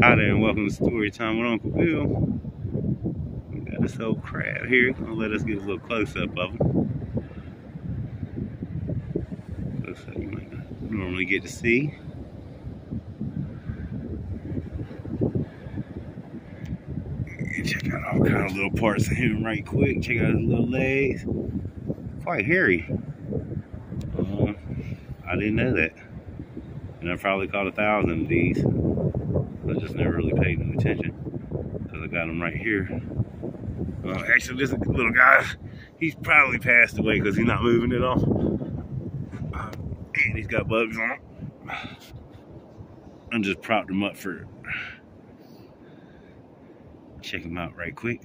Hi there and welcome to Story Time with Uncle Bill. We got this old crab here. Gonna let us get a little close up of him. Looks like you might not normally get to see. Check out all kind of little parts of him right quick. Check out his little legs. Quite hairy. Um, I didn't know that. And I probably caught a thousand of these. I just never really paid any attention because I got him right here. Uh, actually, this little guy, he's probably passed away because he's not moving at all. Uh, and he's got bugs on him. I just propped him up for check him out right quick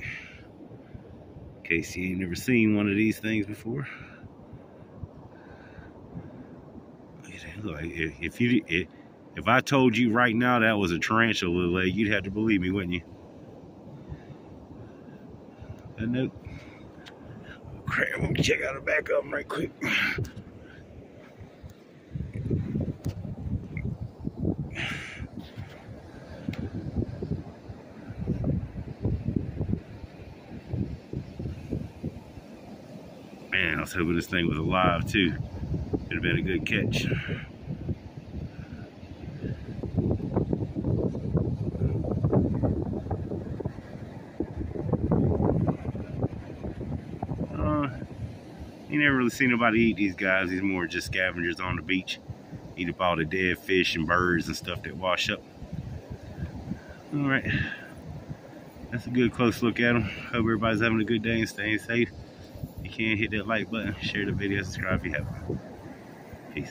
in case you ain't never seen one of these things before. If you if I told you right now that was a tarantula leg, you'd have to believe me, wouldn't you? And nope. Crap, let me check out the back of them right quick. Man, I was hoping this thing was alive too. It'd have been a good catch. You never really see nobody eat these guys. These more just scavengers on the beach. Eat up all the dead fish and birds and stuff that wash up. All right. That's a good close look at them. Hope everybody's having a good day and staying safe. If you can, hit that like button, share the video, subscribe if you haven't. Peace.